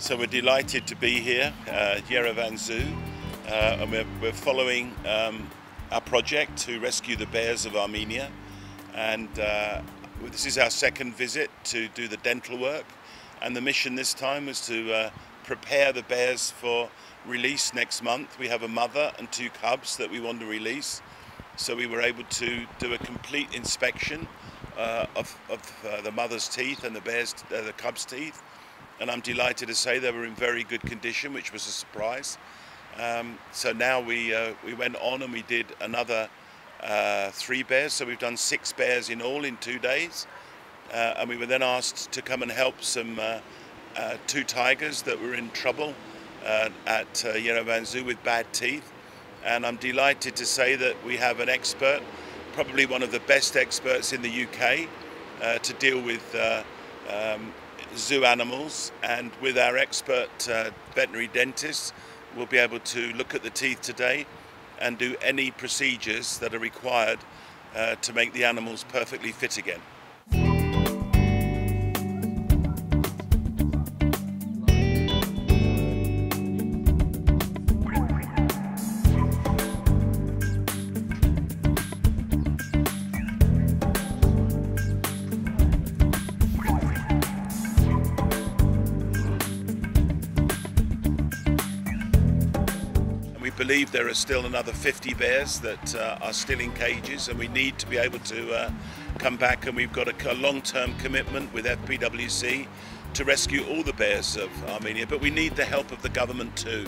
So we're delighted to be here, at Yerevan Zoo, uh, and we're, we're following um, our project to rescue the bears of Armenia. And uh, this is our second visit to do the dental work. And the mission this time was to uh, prepare the bears for release next month. We have a mother and two cubs that we want to release. So we were able to do a complete inspection uh, of, of uh, the mother's teeth and the bear's, uh, the cub's teeth and I'm delighted to say they were in very good condition, which was a surprise. Um, so now we uh, we went on and we did another uh, three bears. So we've done six bears in all in two days, uh, and we were then asked to come and help some uh, uh, two tigers that were in trouble uh, at uh, Yerevan Zoo with bad teeth. And I'm delighted to say that we have an expert, probably one of the best experts in the UK, to deal with um, zoo animals and with our expert uh, veterinary dentists we'll be able to look at the teeth today and do any procedures that are required uh, to make the animals perfectly fit again. Believe there are still another 50 bears that uh, are still in cages and we need to be able to uh, come back and we've got a, long-term commitment with FPWC to rescue all the bears of Armenia but we need the help of the government too.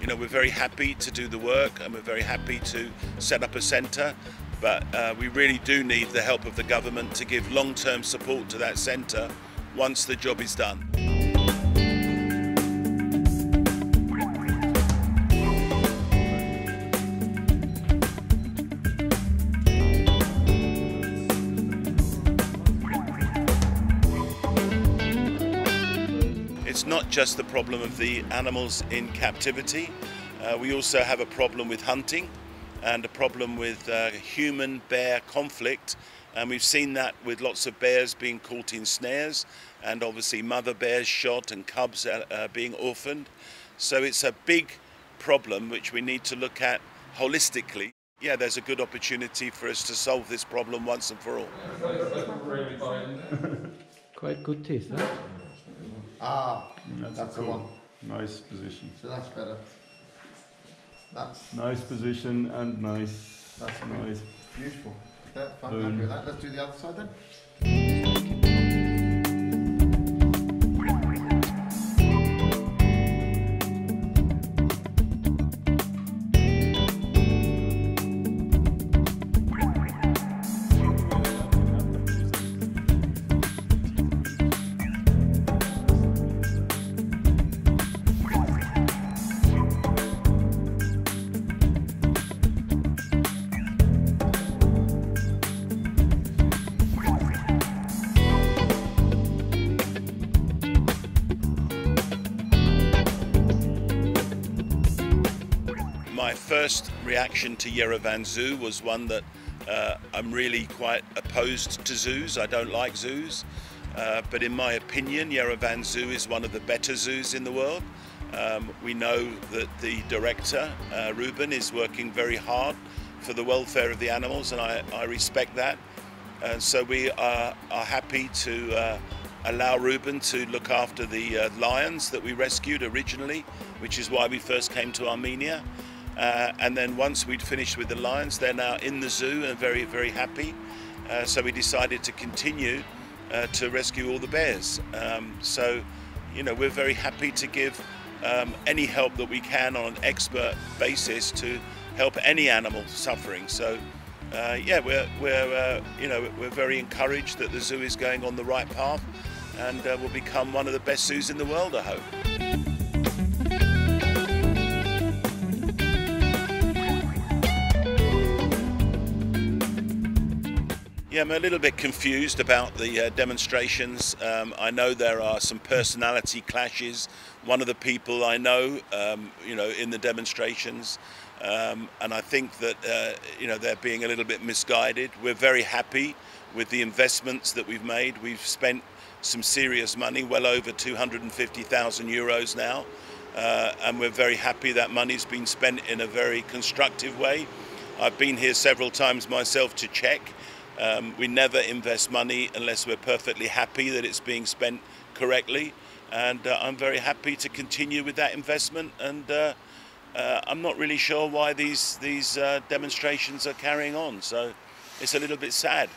You know we're very happy to do the work and we're very happy to set up a centre but uh, we really do need the help of the government to give long-term support to that centre once the job is done. It's not just the problem of the animals in captivity. Uh, we also have a problem with hunting and a problem with uh, human-bear conflict. And we've seen that with lots of bears being caught in snares and obviously mother bears shot and cubs uh, uh being orphaned. So it's a big problem which we need to look at holistically. Yeah, there's a good opportunity for us to solve this problem once and for all. Quite good teeth, huh? Ah, that's, that's cool. the one. Nice position. So that's better. That's nice position and nice. That's nice. Beautiful. Yeah, fine. Happy with that. Let's do the other side then. My first reaction to Yerevan Zoo was one that uh, I'm really quite opposed to zoos. I don't like zoos. Uh, but in my opinion, Yerevan Zoo is one of the better zoos in the world. Um, we know that the director, uh, Ruben, is working very hard for the welfare of the animals, and I, I respect that. And so we are, are happy to uh, allow Ruben to look after the uh, lions that we rescued originally, which is why we first came to Armenia. Uh, and then once we'd finished with the lions, they're now in the zoo and very, very happy. Uh, so we decided to continue uh, to rescue all the bears. Um, so, you know, we're very happy to give um, any help that we can on an expert basis to help any animal suffering. So, uh, yeah, we're, we're uh, you know, we're very encouraged that the zoo is going on the right path and uh, will become one of the best zoos in the world, I hope. Yeah, I'm a little bit confused about the uh, demonstrations. Um, I know there are some personality clashes. One of the people I know, um, you know, in the demonstrations, um, and I think that uh, you know they're being a little bit misguided. We're very happy with the investments that we've made. We've spent some serious money, well over 250,000 euros now. Uh, and we're very happy that money's been spent in a very constructive way. I've been here several times myself to check. Um, we never invest money unless we're perfectly happy that it's being spent correctly. And uh, I'm very happy to continue with that investment. And uh, uh, I'm not really sure why these, these uh, demonstrations are carrying on. So it's a little bit sad.